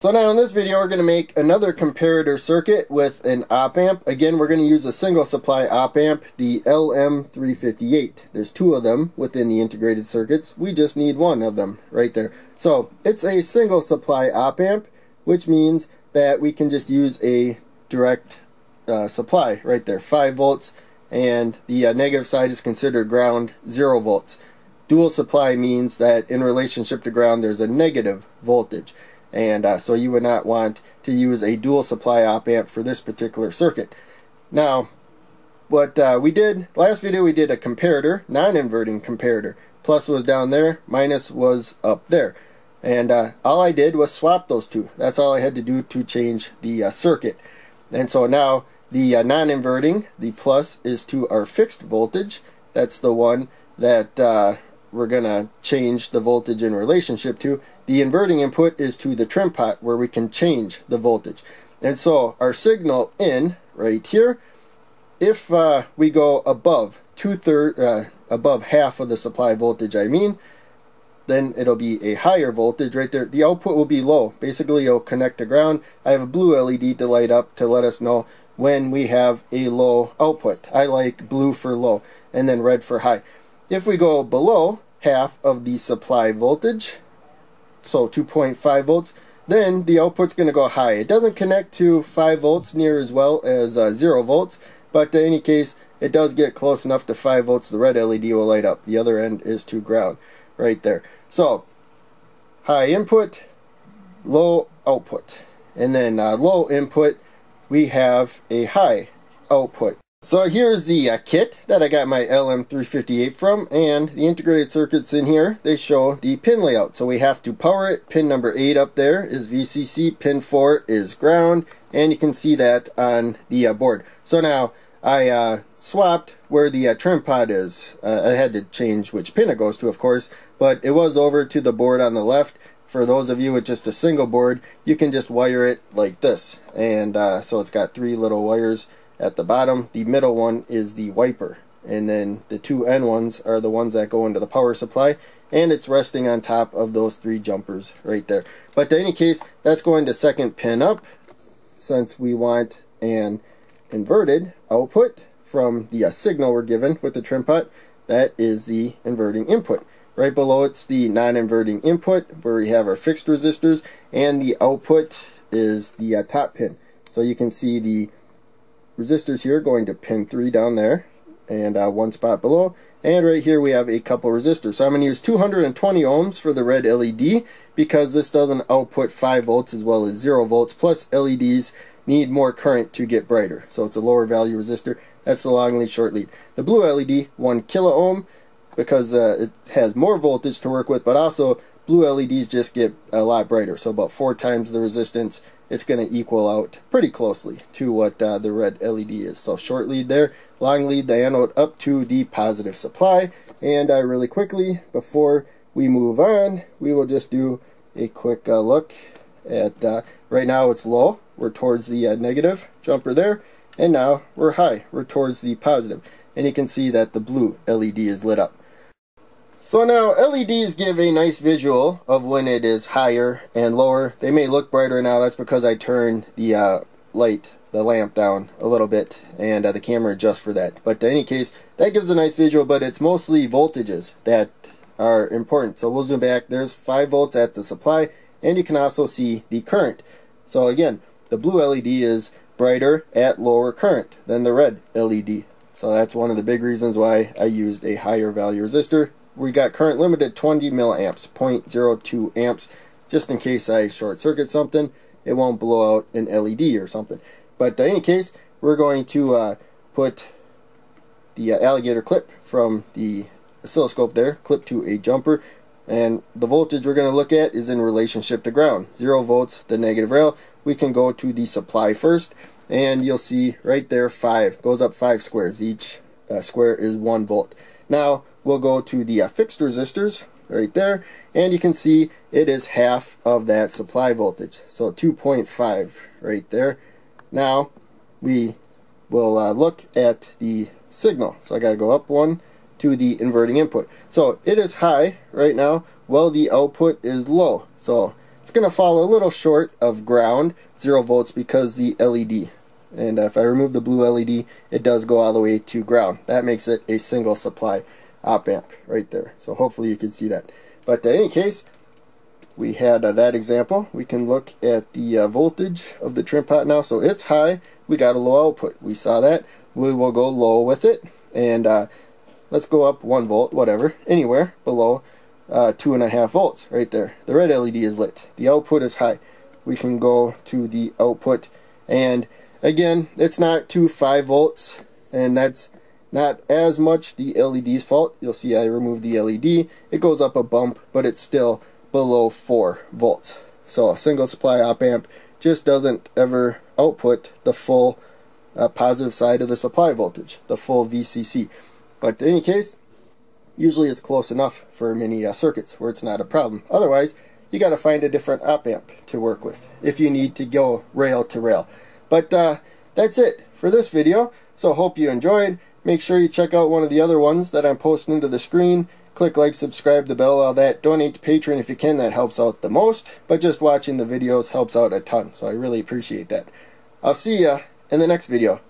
So now in this video we're going to make another comparator circuit with an op amp. Again we're going to use a single supply op amp, the LM358. There's two of them within the integrated circuits. We just need one of them right there. So it's a single supply op amp which means that we can just use a direct uh, supply right there, 5 volts and the uh, negative side is considered ground, 0 volts. Dual supply means that in relationship to ground there's a negative voltage and uh, so you would not want to use a dual supply op amp for this particular circuit. Now, what uh, we did, last video we did a comparator, non-inverting comparator. Plus was down there, minus was up there. And uh, all I did was swap those two. That's all I had to do to change the uh, circuit. And so now the uh, non-inverting, the plus is to our fixed voltage. That's the one that uh, we're going to change the voltage in relationship to. The inverting input is to the trim pot where we can change the voltage. And so our signal in right here, if uh, we go above two third, uh, above half of the supply voltage, I mean, then it'll be a higher voltage right there. The output will be low. Basically, it'll connect to ground. I have a blue LED to light up to let us know when we have a low output. I like blue for low and then red for high. If we go below half of the supply voltage, so 2.5 volts, then the output's going to go high. It doesn't connect to 5 volts near as well as uh, 0 volts, but in any case, it does get close enough to 5 volts, the red LED will light up. The other end is to ground, right there. So, high input, low output. And then uh, low input, we have a high output. So here's the uh, kit that I got my LM358 from and the integrated circuits in here they show the pin layout. So we have to power it. Pin number 8 up there is VCC pin 4 is ground. And you can see that on the uh, board. So now I uh, swapped where the uh, trim pot is. Uh, I had to change which pin it goes to of course but it was over to the board on the left. For those of you with just a single board you can just wire it like this. And uh, so it's got three little wires at the bottom. The middle one is the wiper. And then the two end ones are the ones that go into the power supply. And it's resting on top of those three jumpers right there. But in any case, that's going to second pin up since we want an inverted output from the uh, signal we're given with the trim pot. That is the inverting input. Right below it's the non-inverting input where we have our fixed resistors and the output is the uh, top pin. So you can see the resistors here going to pin 3 down there and uh, one spot below. And right here we have a couple resistors. So I'm going to use 220 ohms for the red LED because this doesn't output 5 volts as well as 0 volts. Plus LEDs need more current to get brighter. So it's a lower value resistor. That's the long lead short lead. The blue LED 1 kilo ohm because uh, it has more voltage to work with but also blue LEDs just get a lot brighter. So about four times the resistance it's going to equal out pretty closely to what uh, the red LED is. So short lead there, long lead the anode up to the positive supply. And uh, really quickly, before we move on, we will just do a quick uh, look at, uh, right now it's low, we're towards the uh, negative jumper there, and now we're high, we're towards the positive. And you can see that the blue LED is lit up. So now LEDs give a nice visual of when it is higher and lower. They may look brighter now, that's because I turned the uh, light, the lamp down a little bit and uh, the camera adjusts for that. But in any case, that gives a nice visual, but it's mostly voltages that are important. So we'll zoom back, there's 5 volts at the supply and you can also see the current. So again, the blue LED is brighter at lower current than the red LED. So that's one of the big reasons why I used a higher value resistor we got current limited 20 milliamps, 0.02 amps, just in case I short circuit something, it won't blow out an LED or something. But in any case, we're going to uh, put the uh, alligator clip from the oscilloscope there, clip to a jumper, and the voltage we're going to look at is in relationship to ground. 0 volts, the negative rail. We can go to the supply first, and you'll see right there 5, goes up 5 squares. Each uh, square is 1 volt. Now, we'll go to the uh, fixed resistors right there and you can see it is half of that supply voltage. So 2.5 right there. Now we will uh, look at the signal. So I got to go up one to the inverting input. So it is high right now while the output is low. So it's going to fall a little short of ground, 0 volts, because the LED. And if I remove the blue LED, it does go all the way to ground. That makes it a single supply op amp right there. So hopefully you can see that. But in any case, we had uh, that example. We can look at the uh, voltage of the trim pot now. So it's high. We got a low output. We saw that. We will go low with it. And uh, let's go up 1 volt, whatever, anywhere below uh, 2.5 volts right there. The red LED is lit. The output is high. We can go to the output and again, it's not to 5 volts and that's not as much the LED's fault. You'll see I removed the LED. It goes up a bump, but it's still below 4 volts. So a single supply op amp just doesn't ever output the full uh, positive side of the supply voltage, the full VCC. But in any case, usually it's close enough for many uh, circuits where it's not a problem. Otherwise, you got to find a different op amp to work with if you need to go rail to rail. But uh, that's it for this video. So hope you enjoyed. Make sure you check out one of the other ones that I'm posting into the screen. Click like, subscribe, the bell, all that. Donate to Patreon if you can. That helps out the most. But just watching the videos helps out a ton. So I really appreciate that. I'll see ya in the next video.